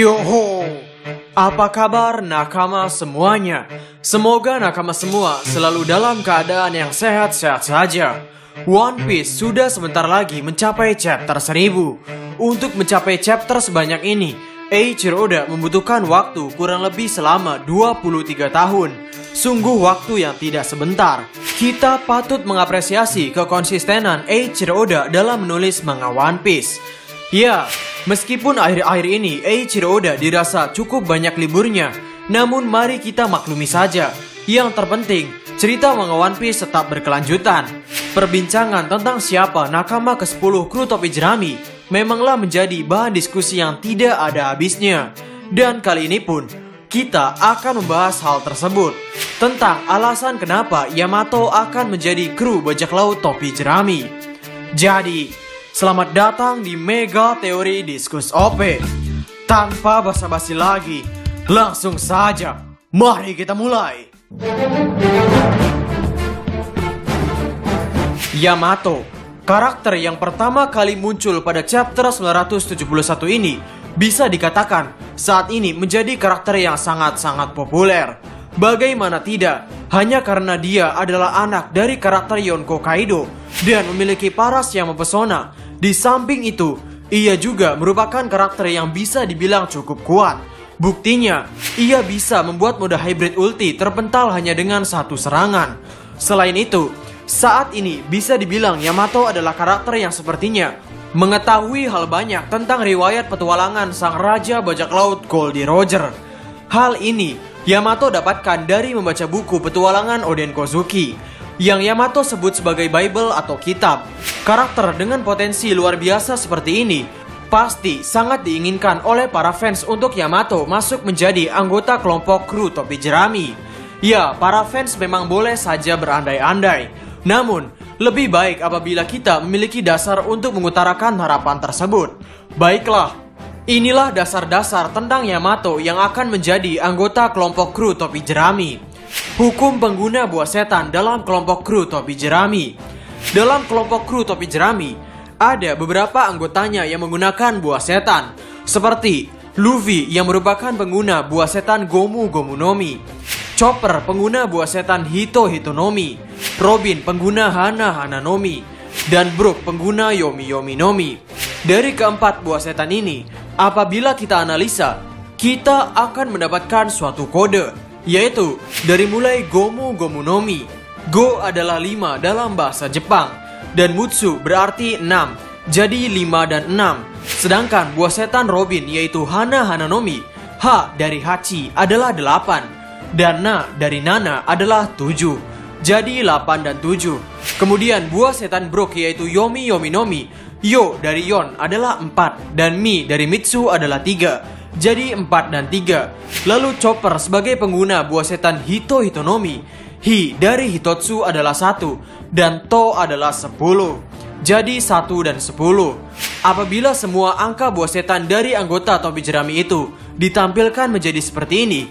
Yoho, apa kabar nakama semuanya? Semoga nakama semua selalu dalam keadaan yang sehat-sehat saja. One Piece sudah sebentar lagi mencapai chapter 1000. Untuk mencapai chapter sebanyak ini, Eiichiro Oda membutuhkan waktu kurang lebih selama 23 tahun. Sungguh waktu yang tidak sebentar. Kita patut mengapresiasi kekonsistenan Eiichiro Oda dalam menulis manga One Piece. Ya, meskipun akhir-akhir ini Eiichiro Oda dirasa cukup banyak liburnya, namun mari kita maklumi saja. Yang terpenting, cerita manga One Piece tetap berkelanjutan. Perbincangan tentang siapa nakama ke-10 kru topi jerami memanglah menjadi bahan diskusi yang tidak ada habisnya. Dan kali ini pun, kita akan membahas hal tersebut tentang alasan kenapa Yamato akan menjadi kru bajak laut topi jerami. Jadi, Selamat datang di Mega Teori Diskus OP. Tanpa basa-basi lagi, langsung saja. Mari kita mulai. Yamato, karakter yang pertama kali muncul pada chapter 971 ini, bisa dikatakan saat ini menjadi karakter yang sangat-sangat populer. Bagaimana tidak, hanya karena dia adalah anak dari karakter Yonko Kaido dan memiliki paras yang mempesona. Di samping itu, ia juga merupakan karakter yang bisa dibilang cukup kuat. Buktinya, ia bisa membuat mode hybrid ulti terpental hanya dengan satu serangan. Selain itu, saat ini bisa dibilang Yamato adalah karakter yang sepertinya mengetahui hal banyak tentang riwayat petualangan sang raja bajak laut Goldie Roger. Hal ini Yamato dapatkan dari membaca buku petualangan Oden Kozuki yang Yamato sebut sebagai Bible atau kitab. Karakter dengan potensi luar biasa seperti ini pasti sangat diinginkan oleh para fans untuk Yamato masuk menjadi anggota kelompok kru topi jerami. Ya, para fans memang boleh saja berandai-andai. Namun, lebih baik apabila kita memiliki dasar untuk mengutarakan harapan tersebut. Baiklah, inilah dasar-dasar tentang Yamato yang akan menjadi anggota kelompok kru topi jerami. Hukum pengguna buah setan dalam kelompok kru topi jerami. Dalam kelompok kru topi jerami, ada beberapa anggotanya yang menggunakan buah setan, seperti Luffy yang merupakan pengguna buah setan Gomu Gomu Nomi, Chopper pengguna buah setan Hito Hitonomi, Robin pengguna Hana Hana Nomi, dan Brook pengguna Yomi Yomi Nomi. Dari keempat buah setan ini, apabila kita analisa, kita akan mendapatkan suatu kode yaitu dari mulai Gomu Gomu Nomi. Go adalah lima dalam bahasa Jepang dan Mutsu berarti enam, jadi lima dan enam. Sedangkan buah setan Robin yaitu Hana Hananomi, H dari Hachi adalah delapan dan Na dari Nana adalah tujuh. Jadi 8 dan 7 Kemudian buah setan Brook yaitu Yomi Yomi Nomi Yo dari Yon adalah 4 Dan Mi dari Mitsu adalah 3 jadi 4 dan 3. Lalu Chopper sebagai pengguna buah setan Hito Hitonomi. Hi dari Hitotsu adalah 1 dan To adalah 10. Jadi 1 dan 10. Apabila semua angka buah setan dari anggota topi jerami itu ditampilkan menjadi seperti ini,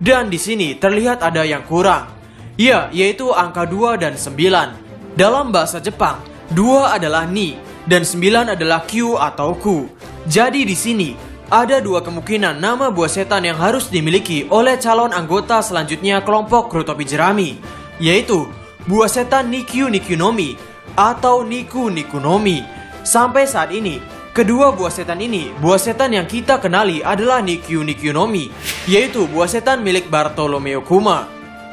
dan di sini terlihat ada yang kurang. Ya, yaitu angka 2 dan 9. Dalam bahasa Jepang, 2 adalah ni dan 9 adalah q atau ku. Jadi di sini ada dua kemungkinan nama buah setan yang harus dimiliki oleh calon anggota selanjutnya kelompok kru topi jerami, yaitu buah setan Nikyu Nikyunomi atau Niku Nikunomi. Sampai saat ini, kedua buah setan ini, buah setan yang kita kenali adalah Nikyu Nikyunomi, yaitu buah setan milik Bartolomeo Kuma.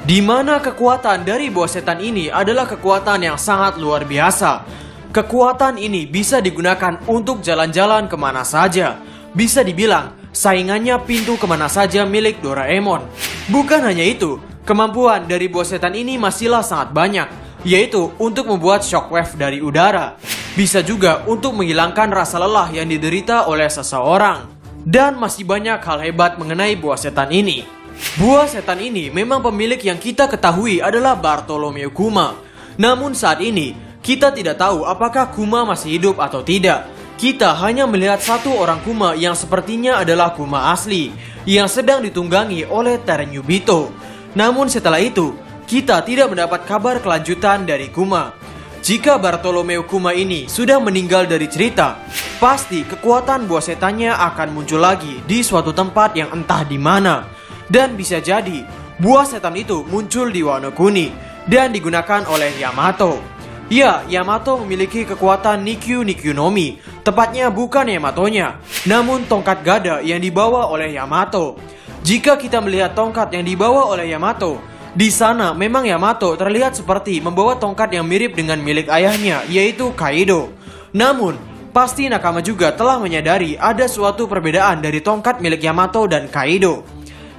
Di mana kekuatan dari buah setan ini adalah kekuatan yang sangat luar biasa. Kekuatan ini bisa digunakan untuk jalan-jalan ke mana saja, bisa dibilang, saingannya pintu ke mana saja milik Doraemon. Bukan hanya itu, kemampuan dari buah setan ini masihlah sangat banyak, yaitu untuk membuat shockwave dari udara. Bisa juga untuk menghilangkan rasa lelah yang diderita oleh seseorang. Dan masih banyak hal hebat mengenai buah setan ini. Buah setan ini memang pemilik yang kita ketahui adalah Bartolomeo Kuma. Namun saat ini, kita tidak tahu apakah Kuma masih hidup atau tidak. Kita hanya melihat satu orang Kuma yang sepertinya adalah Kuma asli yang sedang ditunggangi oleh Terenyubito. Namun setelah itu, kita tidak mendapat kabar kelanjutan dari Kuma. Jika Bartolomeo Kuma ini sudah meninggal dari cerita, pasti kekuatan buah setannya akan muncul lagi di suatu tempat yang entah di mana. Dan bisa jadi buah setan itu muncul di Wano Kuni dan digunakan oleh Yamato. Ya, Yamato memiliki kekuatan Nikyu Nikyu Nomi, tepatnya bukan Yamatonya, namun tongkat gada yang dibawa oleh Yamato. Jika kita melihat tongkat yang dibawa oleh Yamato, di sana memang Yamato terlihat seperti membawa tongkat yang mirip dengan milik ayahnya, yaitu Kaido. Namun, pasti Nakama juga telah menyadari ada suatu perbedaan dari tongkat milik Yamato dan Kaido.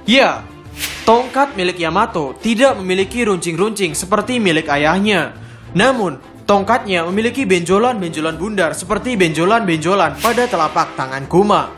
Ya, tongkat milik Yamato tidak memiliki runcing-runcing seperti milik ayahnya. Namun, tongkatnya memiliki benjolan-benjolan bundar seperti benjolan-benjolan pada telapak tangan Kuma.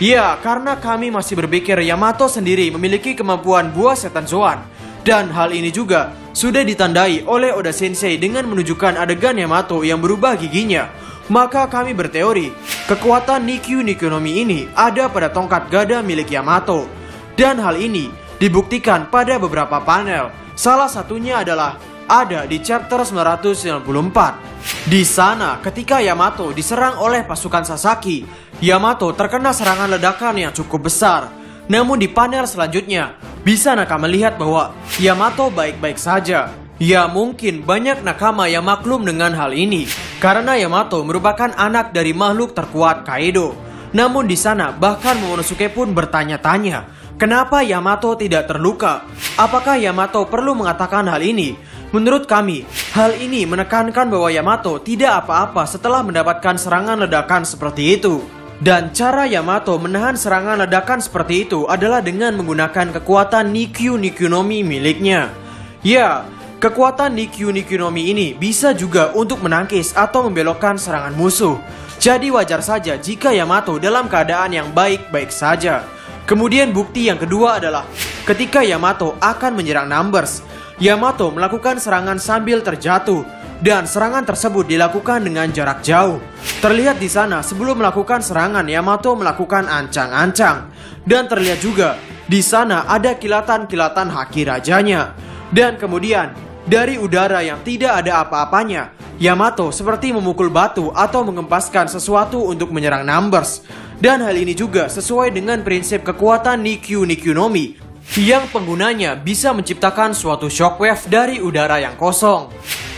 Ya, karena kami masih berpikir Yamato sendiri memiliki kemampuan buah setan Zoan. Dan hal ini juga sudah ditandai oleh Oda Sensei dengan menunjukkan adegan Yamato yang berubah giginya. Maka kami berteori, kekuatan Nikyu Nikunomi ini ada pada tongkat gada milik Yamato. Dan hal ini dibuktikan pada beberapa panel. Salah satunya adalah ada di chapter 994. Di sana, ketika Yamato diserang oleh pasukan Sasaki, Yamato terkena serangan ledakan yang cukup besar. Namun di panel selanjutnya, bisa Nakama melihat bahwa Yamato baik-baik saja. Ya mungkin banyak nakama yang maklum dengan hal ini karena Yamato merupakan anak dari makhluk terkuat Kaido. Namun di sana bahkan Momonosuke pun bertanya-tanya, kenapa Yamato tidak terluka? Apakah Yamato perlu mengatakan hal ini? Menurut kami, hal ini menekankan bahwa Yamato tidak apa-apa setelah mendapatkan serangan ledakan seperti itu. Dan cara Yamato menahan serangan ledakan seperti itu adalah dengan menggunakan kekuatan Nikyu Nikyunomi miliknya. Ya, kekuatan Nikyu Nikyunomi ini bisa juga untuk menangkis atau membelokkan serangan musuh. Jadi wajar saja jika Yamato dalam keadaan yang baik-baik saja. Kemudian bukti yang kedua adalah ketika Yamato akan menyerang Numbers. Yamato melakukan serangan sambil terjatuh dan serangan tersebut dilakukan dengan jarak jauh. Terlihat di sana sebelum melakukan serangan Yamato melakukan ancang-ancang dan terlihat juga di sana ada kilatan-kilatan haki rajanya. Dan kemudian dari udara yang tidak ada apa-apanya, Yamato seperti memukul batu atau mengempaskan sesuatu untuk menyerang Numbers. Dan hal ini juga sesuai dengan prinsip kekuatan Nikyu Nikyunomi yang penggunanya bisa menciptakan suatu shockwave dari udara yang kosong.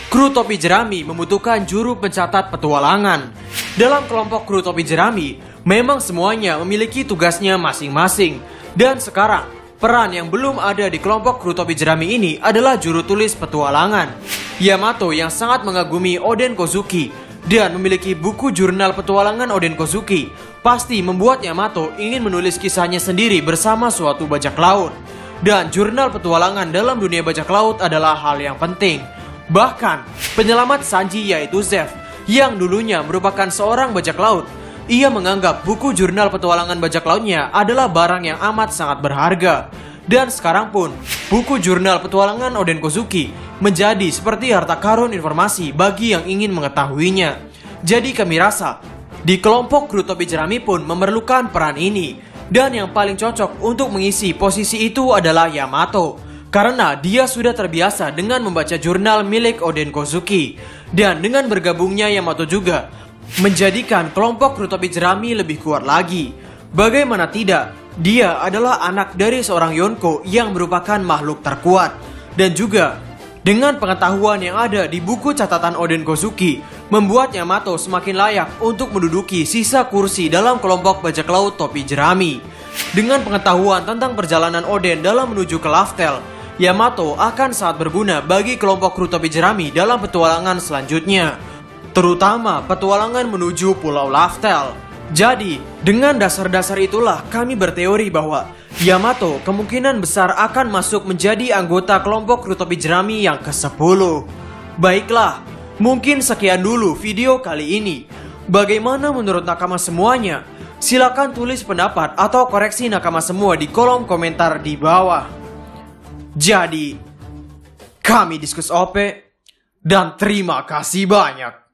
Kru topi jerami membutuhkan juru pencatat petualangan. Dalam kelompok kru topi jerami, memang semuanya memiliki tugasnya masing-masing. Dan sekarang, peran yang belum ada di kelompok kru topi jerami ini adalah juru tulis petualangan. Yamato yang sangat mengagumi Oden Kozuki dan memiliki buku jurnal petualangan Oden Kozuki pasti membuat Yamato ingin menulis kisahnya sendiri bersama suatu bajak laut. Dan jurnal petualangan dalam dunia bajak laut adalah hal yang penting. Bahkan, penyelamat Sanji yaitu Zeff, yang dulunya merupakan seorang bajak laut, ia menganggap buku jurnal petualangan bajak lautnya adalah barang yang amat sangat berharga. Dan sekarang pun, buku jurnal petualangan Oden Kozuki menjadi seperti harta karun informasi bagi yang ingin mengetahuinya. Jadi kami rasa, di kelompok kru topi jerami pun memerlukan peran ini. Dan yang paling cocok untuk mengisi posisi itu adalah Yamato. Karena dia sudah terbiasa dengan membaca jurnal milik Oden Kozuki. Dan dengan bergabungnya Yamato juga, menjadikan kelompok kru topi jerami lebih kuat lagi. Bagaimana tidak, dia adalah anak dari seorang Yonko yang merupakan makhluk terkuat. Dan juga, dengan pengetahuan yang ada di buku catatan Oden Kozuki, membuat Yamato semakin layak untuk menduduki sisa kursi dalam kelompok bajak laut topi jerami. Dengan pengetahuan tentang perjalanan Oden dalam menuju ke Laftel, Yamato akan sangat berguna bagi kelompok kru topi jerami dalam petualangan selanjutnya, terutama petualangan menuju Pulau Laftel. Jadi, dengan dasar-dasar itulah kami berteori bahwa Yamato kemungkinan besar akan masuk menjadi anggota kelompok kru topi jerami yang ke-10. Baiklah, Mungkin sekian dulu video kali ini. Bagaimana menurut nakama semuanya? Silahkan tulis pendapat atau koreksi nakama semua di kolom komentar di bawah. Jadi, kami diskus OP dan terima kasih banyak.